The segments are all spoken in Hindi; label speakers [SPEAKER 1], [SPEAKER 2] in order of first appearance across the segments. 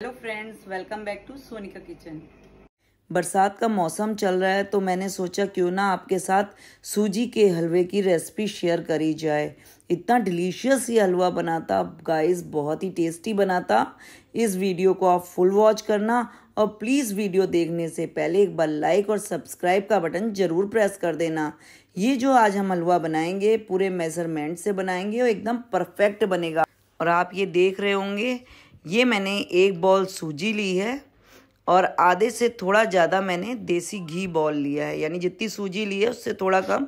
[SPEAKER 1] Hello friends welcome back to Sonika kitchen
[SPEAKER 2] बरसात का मौसम चल रहा है तो मैंने सोचा क्यों ना आपके साथ सूजी के हलवे की रेसिपी शेयर करी जाए। इतना डिलीशियस ये हलवा बनाता गाइस बहुत ही टेस्टी बनाता। इस वीडियो को आप फुल वॉच करना और प्लीज़ वीडियो देखने से पहले एक बार लाइक और सब्सक्राइब का बटन ज़रूर प्रेस कर देना। ये जो आज हम हलवा बनाएँगे, पूरे मेज़रमेंट से बनाएँगे और एकदम परफेक्ट बनेगा। और आप ये देख रहे होंगे ये मैंने एक बॉल सूजी ली है और आधे से थोड़ा ज़्यादा मैंने देसी घी बॉल लिया है। यानी जितनी सूजी ली है, उससे थोड़ा कम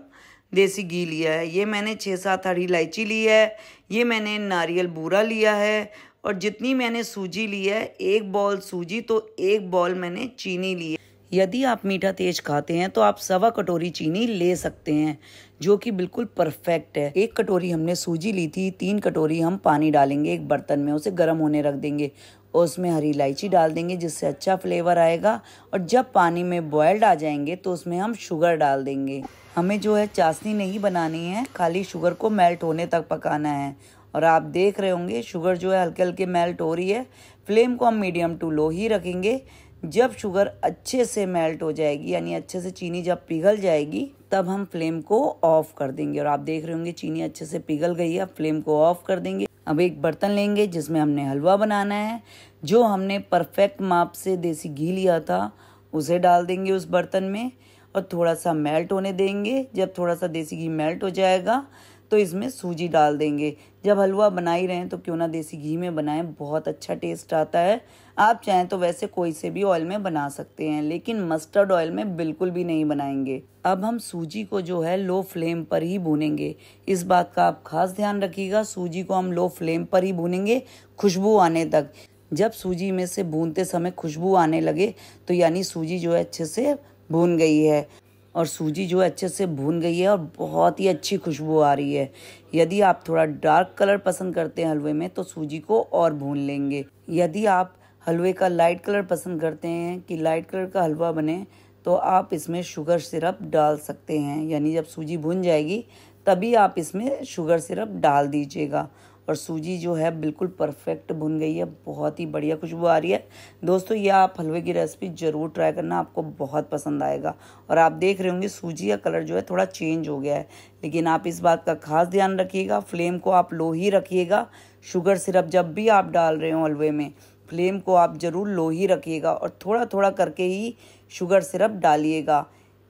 [SPEAKER 2] देसी घी लिया है। ये मैंने छः सात हरी इलायची ली है, ये मैंने नारियल बूरा लिया है और जितनी मैंने सूजी ली है, एक बॉल सूजी तो एक बॉल मैंने चीनी ली है। यदि आप मीठा तेज खाते हैं तो आप सवा कटोरी चीनी ले सकते हैं, जो कि बिल्कुल परफेक्ट है। एक कटोरी हमने सूजी ली थी, तीन कटोरी हम पानी डालेंगे, एक बर्तन में उसे गर्म होने रख देंगे। और उसमें हरी इलायची डाल देंगे, जिससे अच्छा फ्लेवर आएगा, और जब पानी में बॉयल्ड आ जाएँगे तो उसमें हम शुगर डाल देंगे। हमें जो है चाशनी नहीं बनानी है, खाली शुगर को मेल्ट होने तक पकाना है। और आप देख रहे होंगे, शुगर जो है हल्के हल्के मेल्ट हो रही है। फ्लेम को हम मीडियम टू लो ही रखेंगे। जब शुगर अच्छे से मेल्ट हो जाएगी, यानी अच्छे से चीनी जब पिघल जाएगी, तब हम फ्लेम को ऑफ़ कर देंगे। और आप देख रहे होंगे चीनी अच्छे से पिघल गई है फ्लेम को ऑफ़ कर देंगे। अब एक बर्तन लेंगे जिसमें हमने हलवा बनाना है, जो हमने परफेक्ट माप से देसी घी लिया था, उसे डाल देंगे उस बर्तन में, और थोड़ा सा मेल्ट होने देंगे। जब थोड़ा सा देसी घी मेल्ट हो जाएगा तो इसमें सूजी डाल देंगे। जब हलवा बना ही रहे हैं तो क्यों ना देसी घी में बनाएँ, बहुत अच्छा टेस्ट आता है। आप चाहें तो वैसे कोई से भी ऑयल में बना सकते हैं, लेकिन मस्टर्ड ऑयल में बिल्कुल भी नहीं बनाएँगे। अब हम सूजी को जो है लो फ्लेम पर ही भूनेंगे। इस बात का आप खास ध्यान रखिएगा, सूजी को हम लो फ्लेम पर ही भूनेंगे खुशबू आने तक। जब सूजी में से भूनते समय खुशबू आने लगे तो यानी सूजी जो है अच्छे से भून गई है। और सूजी जो अच्छे से भून गई है और बहुत ही अच्छी खुशबू आ रही है। यदि आप थोड़ा डार्क कलर पसंद करते हैं हलवे में तो सूजी को और भून लेंगे। यदि आप हलवे का लाइट कलर पसंद करते हैं कि लाइट कलर का हलवा बने तो आप इसमें शुगर सिरप डाल सकते हैं। यानी जब सूजी भुन जाएगी, तभी आप इसमें शुगर सिरप डाल दीजिएगा। और सूजी जो है बिल्कुल परफेक्ट भुन गई है, बहुत ही बढ़िया खुशबू आ रही है। दोस्तों, ये आप हलवे की रेसिपी ज़रूर ट्राई करना, आपको बहुत पसंद आएगा। और आप देख रहे होंगे, सूजी का कलर जो है थोड़ा चेंज हो गया है। लेकिन आप इस बात का खास ध्यान रखिएगा फ्लेम को आप लो ही रखिएगा। शुगर सिरप जब भी आप डाल रहे हो हलवे में फ्लेम को आप ज़रूर लो ही रखिएगा और थोड़ा थोड़ा करके ही शुगर सिरप डालिएगा।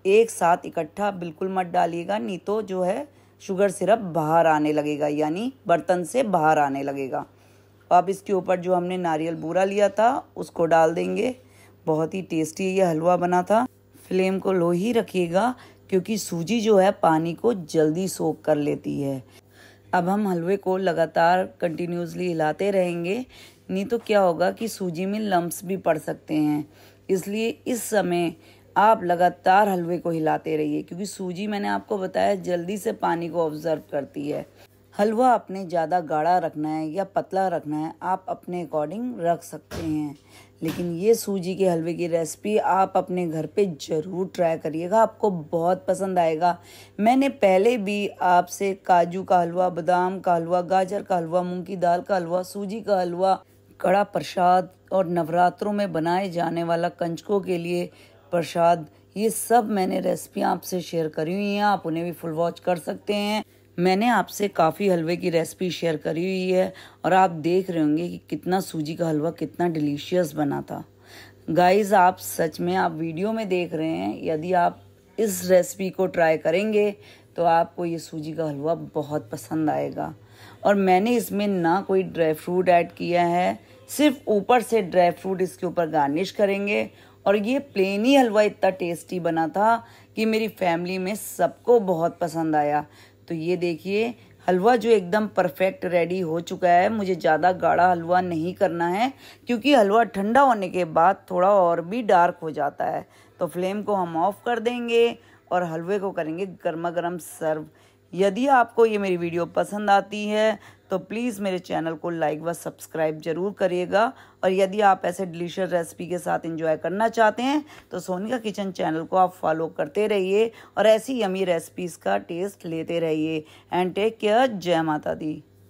[SPEAKER 2] एक साथ इकट्ठा बिल्कुल मत डालिएगा, नहीं तो जो है शुगर सिरप बाहर आने लगेगा, यानी बर्तन से बाहर आने लगेगा। अब इसके ऊपर जो हमने नारियल बूरा लिया था, उसको डाल देंगे। बहुत ही टेस्टी ये हलवा बना था। फ्लेम को लो ही रखिएगा, क्योंकि सूजी जो है, पानी को जल्दी सोख कर लेती है। अब हम हलवे को लगातार कंटिन्यूसली हिलाते रहेंगे। नहीं तो क्या होगा कि सूजी में लम्ब्स भी पड़ सकते हैं। इसलिए इस समय आप लगातार हलवे को हिलाते रहिए, क्योंकि सूजी मैंने आपको बताया जल्दी से पानी को ऑब्ज़र्व करती है। हलवा अपने ज़्यादा गाढ़ा रखना है या पतला रखना है, आप अपने अकॉर्डिंग रख सकते हैं। लेकिन ये सूजी के हलवे की रेसिपी आप अपने घर पे ज़रूर ट्राई करिएगा, आपको बहुत पसंद आएगा। मैंने पहले भी आपसे काजू का हलवा, बादाम का हलवा, गाजर का हलवा, मूंग की दाल का हलवा, सूजी का हलवा, कड़ा प्रसाद और नवरात्रों में बनाए जाने वाला कंचकों के लिए प्रसाद, ये सब मैंने रेसिपी आपसे शेयर करी हुई हैं, आप उन्हें भी फुल वॉच कर सकते हैं। मैंने आपसे काफ़ी हलवे की रेसिपी शेयर करी हुई है और आप देख रहे होंगे कि कितना सूजी का हलवा कितना डिलीशियस बना था। गाइस, आप सच में आप वीडियो में देख रहे हैं, यदि आप इस रेसिपी को ट्राई करेंगे तो आपको ये सूजी का हलवा बहुत पसंद आएगा। और मैंने इसमें ना कोई ड्राई फ्रूट ऐड किया है, सिर्फ़ ऊपर से ड्राई फ्रूट इसके ऊपर गार्निश करेंगे और ये प्लेन ही हलवा इतना टेस्टी बना था कि मेरी फैमिली में सबको बहुत पसंद आया। तो ये देखिए, हलवा जो एकदम परफेक्ट रेडी हो चुका है, मुझे ज़्यादा गाढ़ा हलवा नहीं करना है, क्योंकि हलवा ठंडा होने के बाद थोड़ा और भी डार्क हो जाता है। तो फ्लेम को हम ऑफ़ कर देंगे और हलवे को करेंगे गर्मा गर्म सर्व यदि आपको ये मेरी वीडियो पसंद आती है तो प्लीज़ मेरे चैनल को लाइक व सब्सक्राइब ज़रूर करिएगा। और यदि आप ऐसे डिलीशियस रेसिपी के साथ एंजॉय करना चाहते हैं तो सोनिका किचन चैनल को आप फॉलो करते रहिए और ऐसी यमी रेसिपीज़ का टेस्ट लेते रहिए। एंड टेक केयर, जय माता दी।